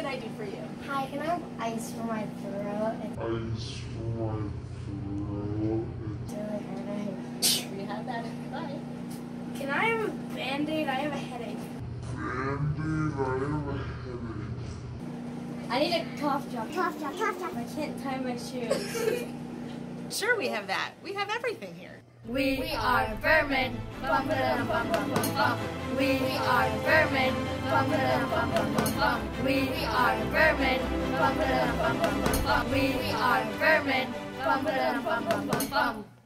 for you? Hi, can I have ice for my throat? Ice for my throat. It's really hurting. We have that. Bye. Can I have a band-aid? I have a headache. Band-Aid, I have a headache. I need a cough drop. Cough drop, cough drop. I can't tie my shoes. Sure, we have that. We have everything here. we are Berman. Bum, ba, bum, bum, bum, bum. We are Berman. Bum, ba, bum, bum, bum, We are Berman. Bum, ba, bum, bum, bum, bum. We are Berman. Bum, ba, bum, bum, bum, bum.